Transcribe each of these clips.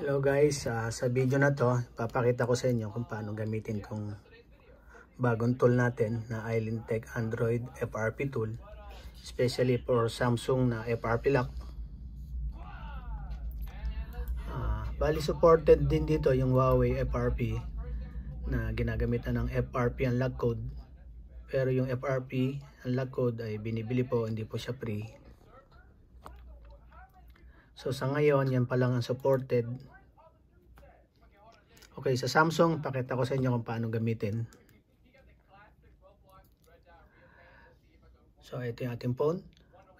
Hello guys, uh, sa video na to, papakita ko sa inyo kung paano gamitin tong bagong tool natin na Islandtech Android FRP tool. Especially for Samsung na FRP lock. Uh, bali supported din dito yung Huawei FRP na ginagamit na ng FRP unlock code. Pero yung FRP unlock code ay binibili po, hindi po siya free. So sa ngayon, yan pa lang ang supported. Okay, sa Samsung, pakita ko sa inyo kung paano gamitin. So ito yung ating phone.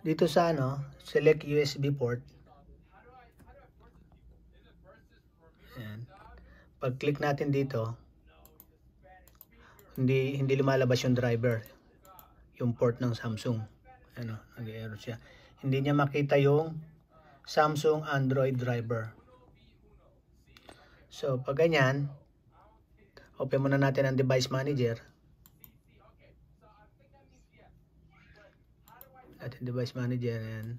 Dito sa ano, select USB port. Ayan. Pag-click natin dito, hindi hindi lumalabas yung driver, yung port ng Samsung. Ano, nag-error siya. Hindi niya makita yung Samsung Android driver. So, pag ganyan, open muna natin ang device manager. Natin device manager yan.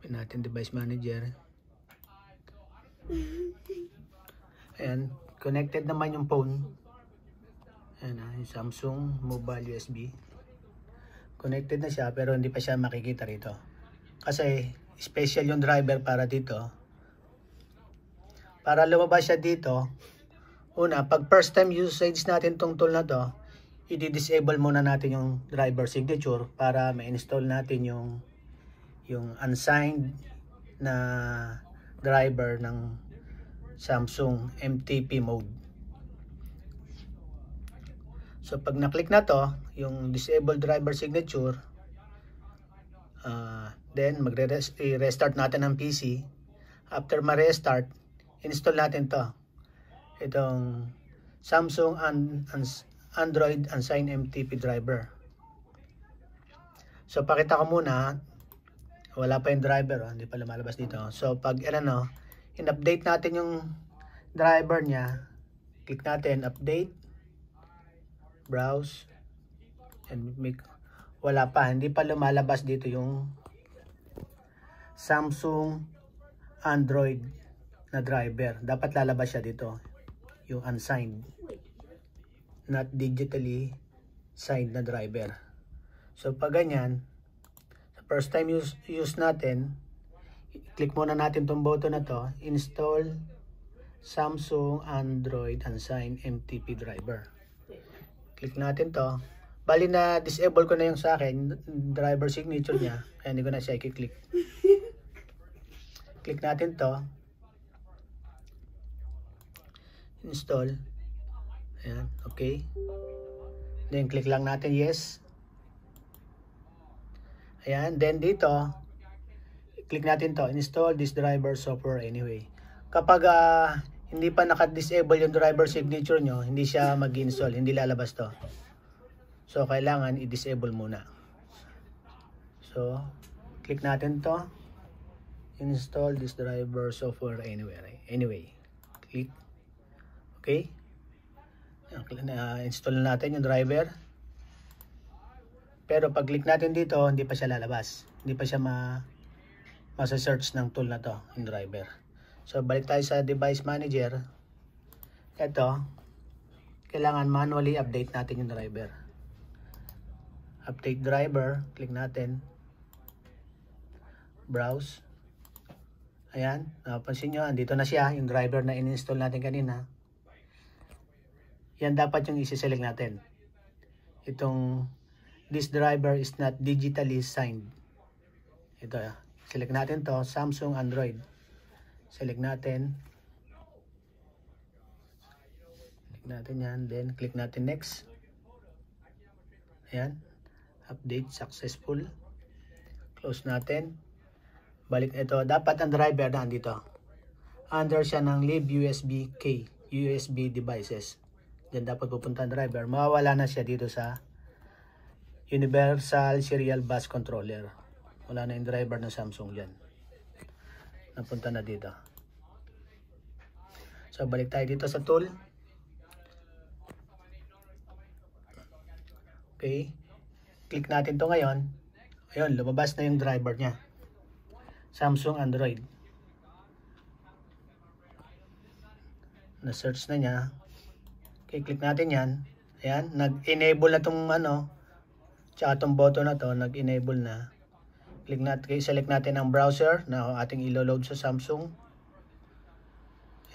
Open natin device manager. Ayan, connected naman yung phone. Ayan na, yung Samsung Mobile USB. Connected na siya pero hindi pa siya makikita rito. Kasi special yung driver para dito. Para lumabas siya dito, una, pag first time usage natin tong tool na to, i-disable muna natin yung driver signature para ma-install natin yung yung unsigned na driver ng Samsung MTP mode. So pag na-click na to, yung disable driver signature, uh, then magre-restart natin ang PC. After ma-restart, install natin to. Itong Samsung and, and Android Unsigned MTP driver. So pakita ko muna, wala pa yung driver, oh, hindi pa lumalabas dito. So pag ano, in-update natin yung driver niya, click natin update browse and make wala pa hindi pa lumalabas dito yung Samsung Android na driver dapat lalabas siya dito yung unsigned not digitally signed na driver so pag ganyan first time use, use natin click muna natin tong button na to install Samsung Android Unsigned MTP driver Click natin to. Bali na disable ko na yung sa akin, driver signature niya. Kaya hindi ko na siya i-click. Click natin to. Install. Ayan, okay. Then click lang natin yes. Ayan, then dito, click natin to, install this driver software anyway. Kapag uh, hindi pa naka-disable yung driver signature nyo, hindi siya mag-install, hindi lalabas to. So, kailangan i-disable muna. So, click natin to. Install this driver software anywhere. Anyway, click. Okay. Na-install na natin yung driver. Pero pag click natin dito, hindi pa siya lalabas. Hindi pa siya ma masa-search ng tool na to, yung driver. So, balik tayo sa device manager. Ito, kailangan manually update natin yung driver. Update driver, click natin. Browse. Ayan, napansin nyo, andito na siya, yung driver na in-install natin kanina. Yan dapat yung isi-select natin. Itong, this driver is not digitally signed. Ito, select natin to Samsung Android select natin click natin yan then click natin next ayan update successful close natin balik ito dapat ang driver na andito under siya ng live USB key USB devices Diyan dapat pupunta ang driver mawawala na siya dito sa universal serial bus controller wala na yung driver ng Samsung dyan napunta na dito. So, balik tayo dito sa tool. Okay. Click natin to ngayon. Ayun, lumabas na yung driver niya. Samsung Android. Na-search na niya. Okay, click natin yan. Ayan, nag-enable na tong ano, tsaka tong button na to, nag-enable na. Click natin, select natin ang browser na ating ilo-load sa Samsung.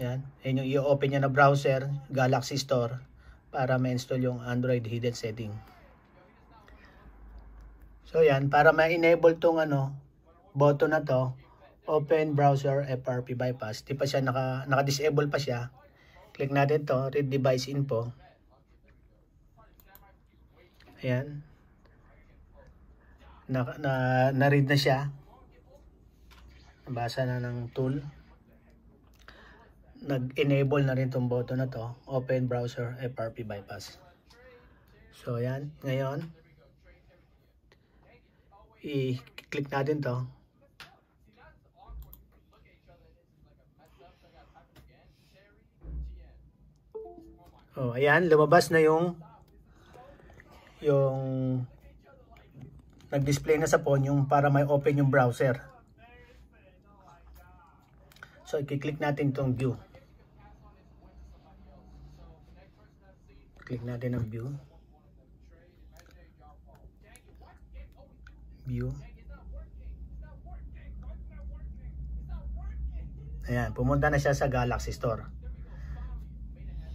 Ayan, ayan yung i-open niya na browser, Galaxy Store, para ma-install yung Android hidden setting. So yan, para ma-enable tong ano, button na to, open browser FRP bypass. Di pa siya naka, naka-disable pa siya. Click natin to, read device info. Ayan. Na, na, na-read na siya. Nabasa na ng tool. Nag-enable na rin tong button na to, open browser FRP bypass. So ayan, ngayon, i-click natin to. Oh, ayan, lumabas na yung yung nag-display na sa phone yung para may open yung browser. So, i-click natin tong view. Click natin ang view. View. Ayan, pumunta na siya sa Galaxy Store.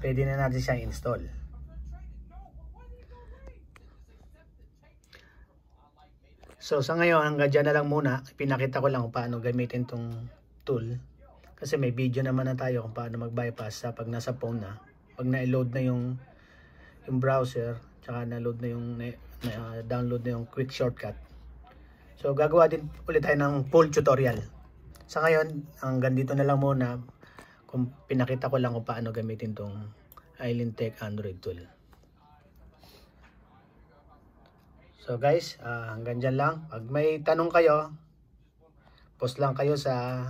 Pwede na natin siya install. So sa ngayon hanggang dyan na lang muna, pinakita ko lang kung paano gamitin tong tool. Kasi may video naman na tayo kung paano mag-bypass sa pag nasa phone na. Pag na-load na yung yung browser, tsaka na-load na yung na, na, download na yung quick shortcut. So gagawa din ulit tayo ng full tutorial. Sa ngayon, hanggang dito na lang muna kung pinakita ko lang kung paano gamitin tong Island Tech Android tool. So guys, uh, hanggang dyan lang. Pag may tanong kayo, post lang kayo sa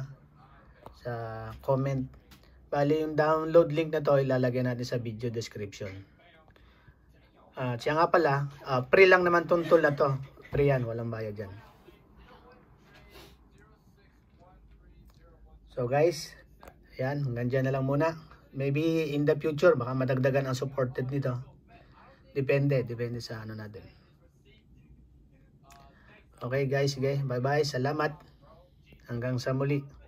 sa comment. Bali yung download link na to ilalagay natin sa video description. At uh, siya nga pala, uh, free lang naman tong tool na to. Free yan, walang bayad dyan. So guys, yan, hanggang dyan na lang muna. Maybe in the future, baka madagdagan ang supported nito. Depende, depende sa ano natin. Okay guys, sige. Bye bye. Salamat. Hanggang sa muli.